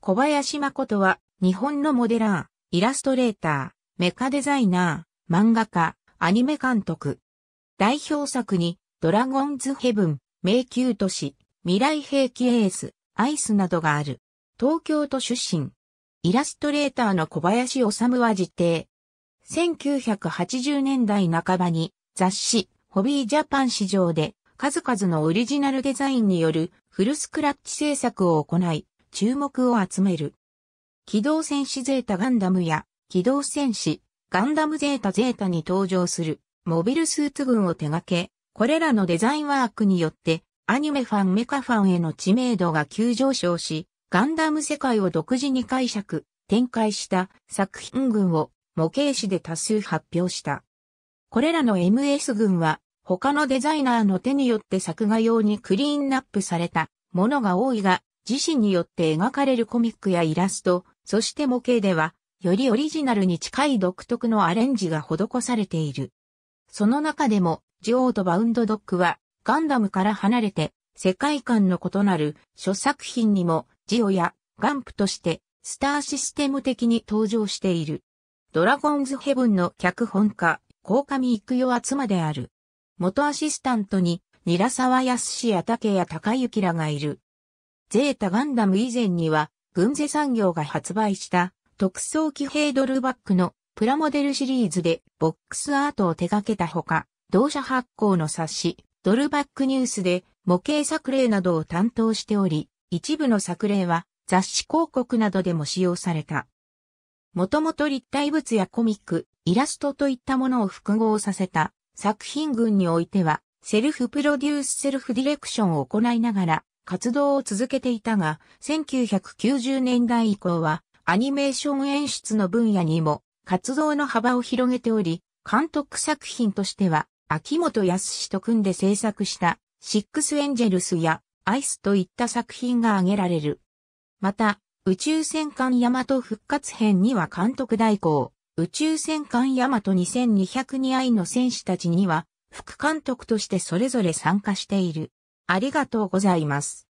小林誠は日本のモデラー、イラストレーター、メカデザイナー、漫画家、アニメ監督。代表作にドラゴンズヘブン、迷宮都市、未来兵器エース、アイスなどがある。東京都出身。イラストレーターの小林治は実定。1980年代半ばに雑誌、ホビージャパン市場で数々のオリジナルデザインによるフルスクラッチ制作を行い、注目を集める。機動戦士ゼータガンダムや機動戦士ガンダムゼータゼータに登場するモビルスーツ群を手掛け、これらのデザインワークによってアニメファンメカファンへの知名度が急上昇し、ガンダム世界を独自に解釈、展開した作品群を模型紙で多数発表した。これらの MS 群は他のデザイナーの手によって作画用にクリーンナップされたものが多いが、自身によって描かれるコミックやイラスト、そして模型では、よりオリジナルに近い独特のアレンジが施されている。その中でも、ジオーとバウンドドッグは、ガンダムから離れて、世界観の異なる諸作品にも、ジオやガンプとして、スターシステム的に登場している。ドラゴンズヘブンの脚本家、鴻上育代妻である。元アシスタントに、ニ沢康や竹谷隆之らがいる。ゼータガンダム以前には、軍勢産業が発売した特装機兵ドルバックのプラモデルシリーズでボックスアートを手掛けたほか、同社発行の冊子、ドルバックニュースで模型作例などを担当しており、一部の作例は雑誌広告などでも使用された。もともと立体物やコミック、イラストといったものを複合させた作品群においては、セルフプロデュースセルフディレクションを行いながら活動を続けていたが、1990年代以降はアニメーション演出の分野にも活動の幅を広げており、監督作品としては、秋元康と組んで制作したシックスエンジェルスやアイスといった作品が挙げられる。また、宇宙戦艦ヤマト復活編には監督代行、宇宙戦艦ヤマト2202愛の戦士たちには、副監督としてそれぞれ参加している。ありがとうございます。